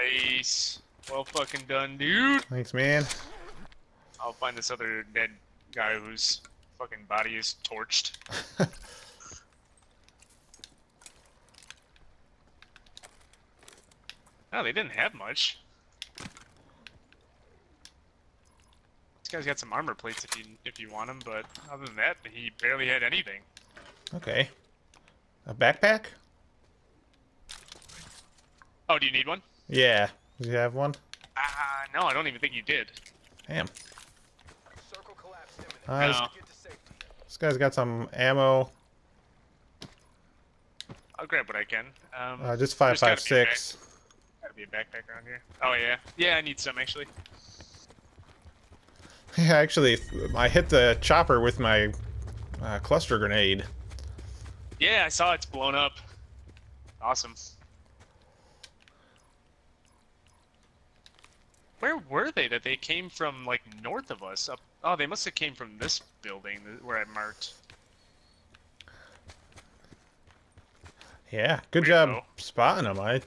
Nice. Well fucking done, dude. Thanks, man. I'll find this other dead guy whose fucking body is torched. oh, they didn't have much. This guy's got some armor plates if you if you want them, but other than that, he barely had anything. Okay. A backpack? Oh, do you need one? Yeah. Do you have one? Ah, no, I don't even think you did. Damn. Circle collapse. Uh, this, No. Get to safety. this guy's got some ammo. I'll grab what I can. Um, Uh, just there's gotta be 556. Gotta be a backpack around here. Oh yeah, yeah, I need some actually. Yeah, actually, I hit the chopper with my uh, cluster grenade. Yeah, I saw it's blown up. Awesome. Where were they that they came from, like, north of us? Up Oh, they must have came from this building where I marked. Yeah, good Weirdo. job spotting them. I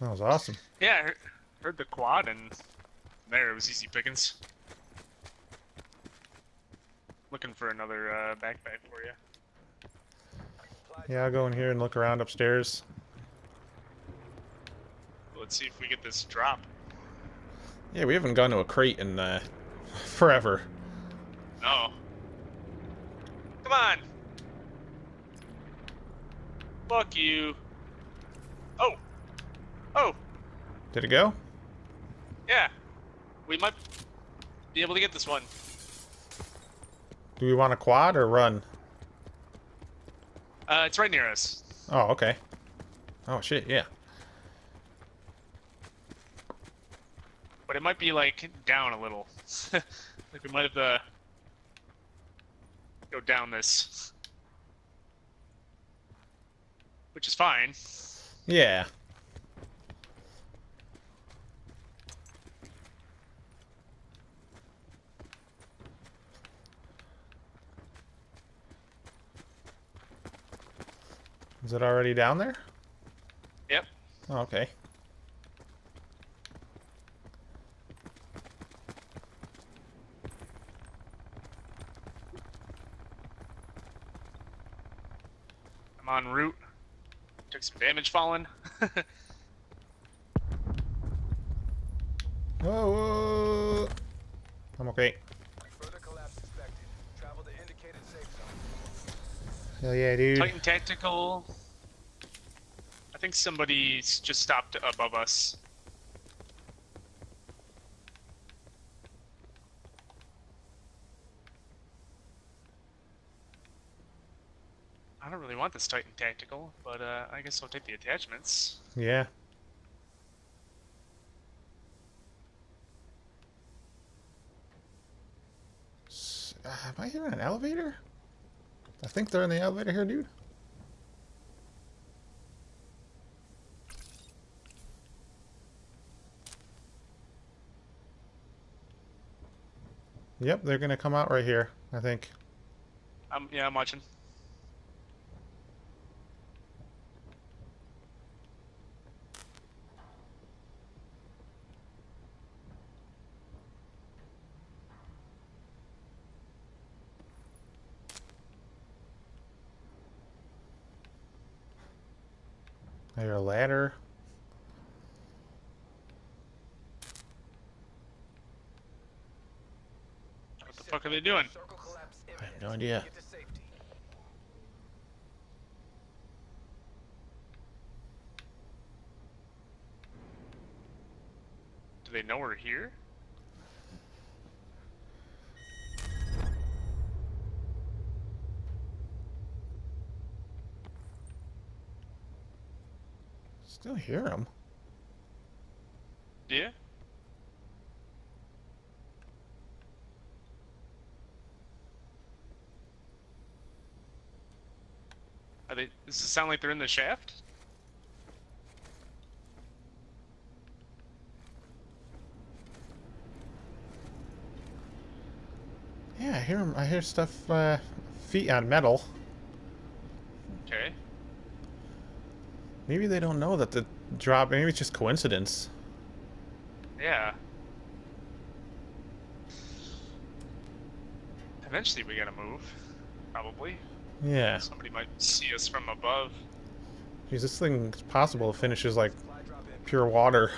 that was awesome. Yeah, I heard, the quad, and there it was easy pickings. Looking for another uh, backpack for you. Yeah, I'll go in here and look around upstairs. Let's see if we get this drop. Yeah, we haven't gone to a crate in uh, forever. Oh. Come on! Fuck you. Oh! Oh! Did it go? Yeah. We might be able to get this one. Do we want a quad or run? Uh, it's right near us. Oh, okay. Oh shit, yeah. But it might be, like, down a little. like, we might have to go down this. Which is fine. Yeah. Is it already down there? Yep. Oh, okay. Some damage falling. oh. I'm okay. Further collapse expected. Travel to indicated safe zone. Hell yeah, dude. Titan Tactical. I think somebody's just stopped above us. I don't really want this Titan Tactical, but uh, I guess I'll take the attachments. Yeah. Uh, am I in an elevator? I think they're in the elevator here, dude. Yep, they're gonna come out right here, I think. Um, yeah, I'm watching. I a ladder. What the fuck are they doing? I have no idea. Get to safety. Do they know we're here? Still hear them. Yeah. Are they? Does it sound like they're in the shaft? Yeah, I hear I hear stuff. Uh, feet on metal. Okay. Maybe they don't know that the drop. Maybe it's just coincidence. Yeah. Eventually we gotta move. Probably. Yeah. Somebody might see us from above. Jeez, this thing is possible. Finishes like Supply drop in. pure water.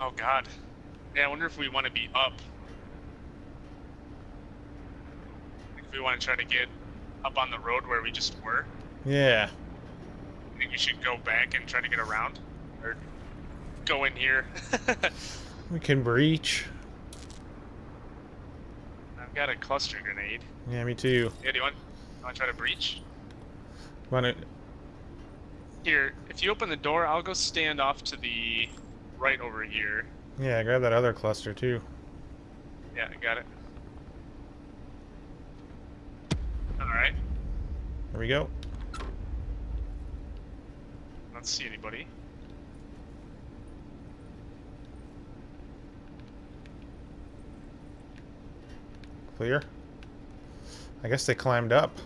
Oh god. Yeah, I wonder if we want to be up. If we want to try to get up on the road where we just were. Yeah. I think we should go back and try to get around. Or go in here. We can breach. I've got a cluster grenade. Yeah, me too. Yeah, do you want, you want to try to breach? Want to? Here, if you open the door, I'll go stand off to the right over here. Yeah, grab that other cluster too. Yeah, I got it. Alright, There we go. I don't see anybody. Clear. I guess they climbed up.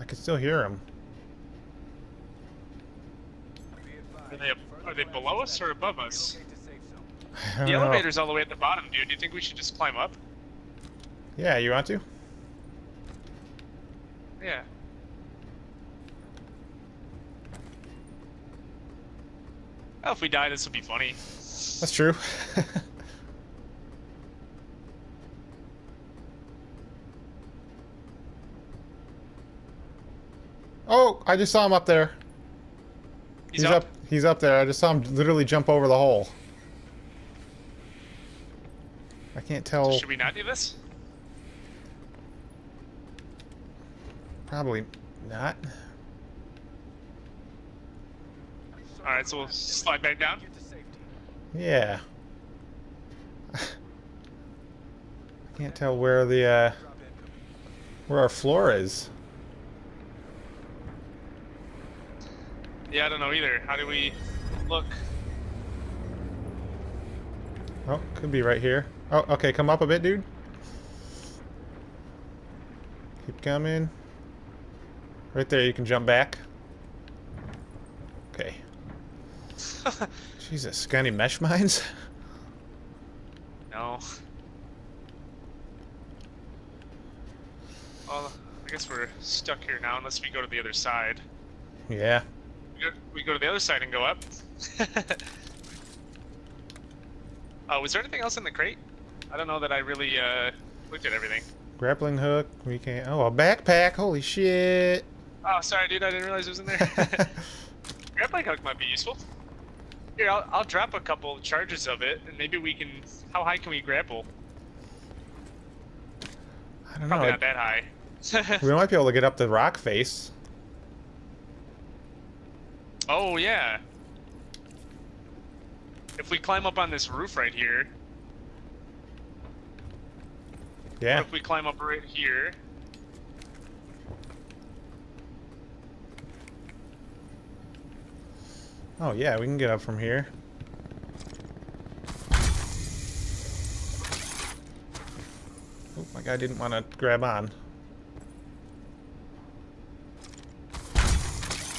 I can still hear them. Are they, are they below us or above us? Relocate to safe zone. I don't The elevator's all the way at the bottom, dude. Do you think we should just climb up? Yeah, you want to? Yeah. Well, if we die, this would be funny. That's true. oh, I just saw him up there. He's, up. He's up there. I just saw him literally jump over the hole. I can't tell. Should we not do this? Probably not. Alright, so we'll slide back down. Get to safety. Yeah. I can't tell where the uh, where our floor is. Yeah, I don't know either. How do we look? Oh, could be right here. Oh, okay, come up a bit, dude. Keep coming. Right there, you can jump back. Okay. Jesus, got any mesh mines? no. Well, I guess we're stuck here now unless we go to the other side. yeah. We go, we go to the other side and go up. oh, was there anything else in the crate? I don't know that I really uh, looked at everything. Grappling hook. We can't. Oh, a backpack. Holy shit. Oh, sorry, dude. I didn't realize it was in there. Grappling hook might be useful. Here, I'll, I'll drop a couple charges of it, and maybe we can. How high can we grapple? I don't Probably know. not that high. We might be able to get up the rock face. oh yeah. If we climb up on this roof right here, Yeah. What if we climb up right here? Oh yeah, we can get up from here. Oh, my guy didn't want to grab on.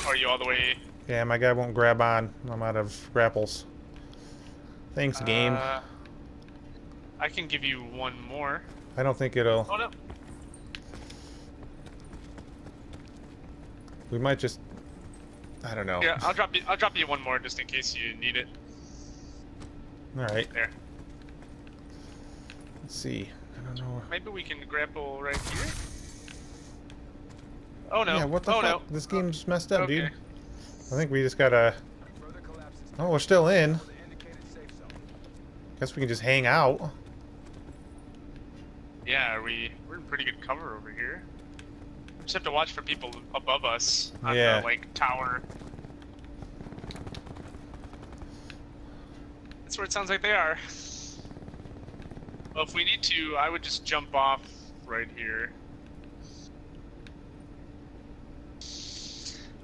Are you all the way? Yeah, my guy won't grab on. I'm out of grapples. Thanks, game. Uh, I can give you one more. I don't think it'll. Oh no. We might just. I don't know. Yeah, I'll drop you. I'll drop you one more just in case you need it. All right. There. Let's see. I don't know. Maybe we can grapple right here. Oh no. Yeah, what the oh fuck? no. This game's messed up, okay. dude. I think we just gotta. Further collapse is Oh, we're still in. the indicated safe zone. Guess we can just hang out. Yeah, we we're in pretty good cover over here. Just have to watch for people above us on Yeah. the like tower. That's where it sounds like they are. Well, if we need to, I would just jump off right here.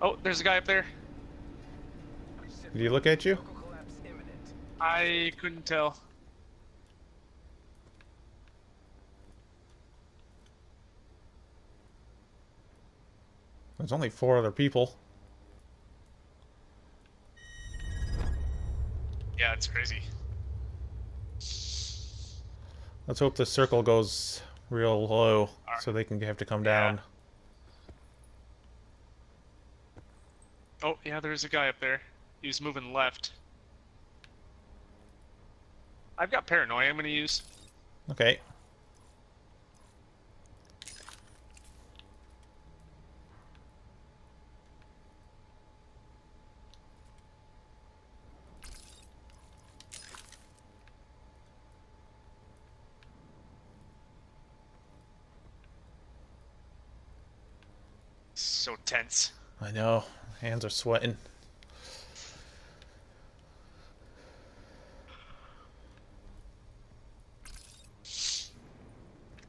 Oh, there's a guy up there. Did he look at you? Local collapse imminent. I couldn't tell. There's only four other people. Yeah, it's crazy. Let's hope the circle goes real low Alright. so they can have to come Yeah. down. Oh, yeah, there's a guy up there. He was moving left. I've got paranoia I'm gonna use. Okay. So tense. I know. Hands are sweating.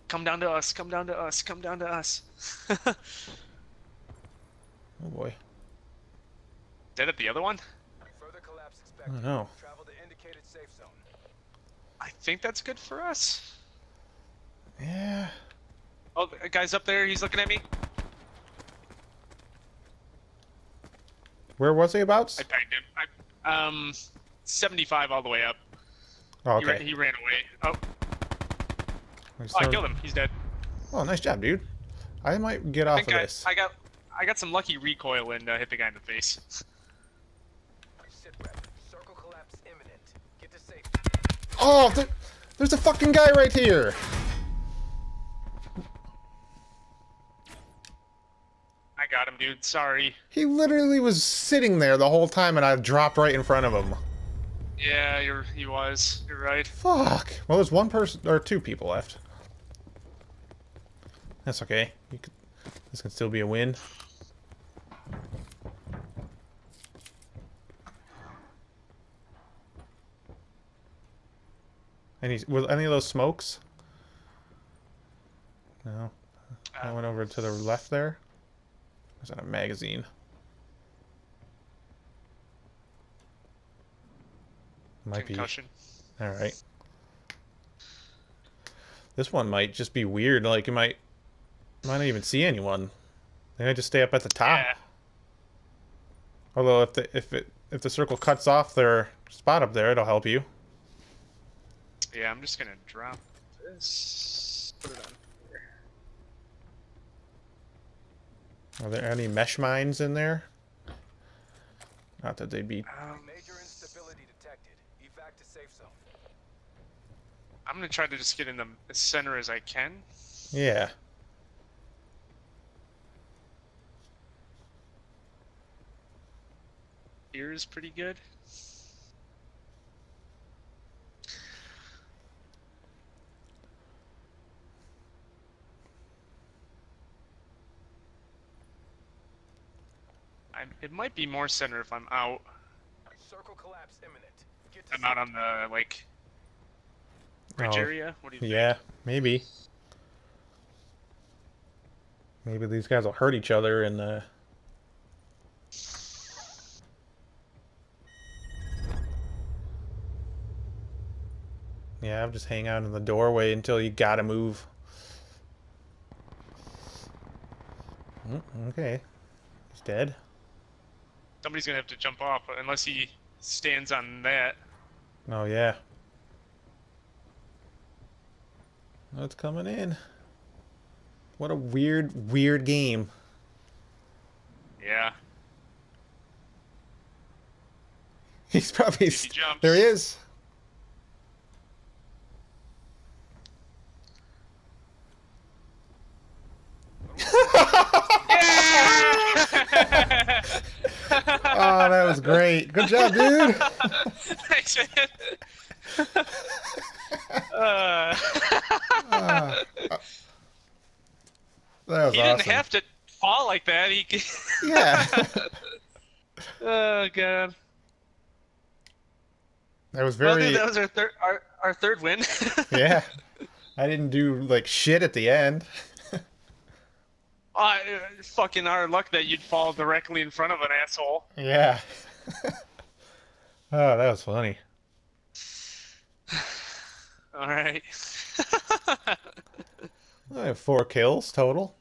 Come down to us, come down to us, come down to us. Oh boy. Dead at the other one? Further collapse I don't know. Travel to indicated safe zone. I think that's good for us. Yeah. Oh, the guy's up there, he's looking at me. Where was he about? I banged him. I, um, 75 all the way up. Oh, He, ra- okay. he ran away. Oh, He's oh I killed him. He's dead. Oh, nice job, dude. I might get I off think of I, this. I got I got some lucky recoil and uh, hit the guy in the face. Sit rep. Circle collapse imminent. Get to safety. Oh, there, there's a fucking guy right here. Got him, dude. Sorry. He literally was sitting there the whole time, and I dropped right in front of him. Yeah, you're he was. You're right. Fuck. Well, there's one person or two people left. That's okay. You could, this can still be a win. Any was any of those smokes? No. I went over to the left there. Was that a magazine? Might be. All right. This one might just be weird. Like, you might, might not even see anyone. They might just stay up at the top. Yeah. Although if the if it if the circle cuts off their spot up there, it'll help you. Yeah, I'm just gonna drop this. Put it on. here. Are there any mesh mines in there? Not that they'd be. Um, Major instability detected. Evac to safe zone. I'm gonna try to just get in the center as I can. Yeah. Here is pretty good. It might be more center if I'm out. Circle collapse imminent. Get to I'm out on the like bridge Oh, area. What do you think? Yeah. Maybe. Maybe these guys will hurt each other in the. Yeah, I'll just hang out in the doorway until you gotta move. Mm, Okay. He's dead. Somebody's gonna have to jump off unless he stands on that. Oh, yeah. It's coming in. What a weird, weird game. Yeah. He's probably. He. There he is. Oh, that was great. Good job, dude. Thanks, man. uh, Ah, uh, that was he awesome. didn't have to fall like that. He. Yeah. oh god. That was Well, very. dude, that was our third our, our third win. yeah. I didn't do like shit at the end. Uh, fucking our luck that you'd fall directly in front of an asshole. Yeah. oh, that was funny. All right. I have four kills total.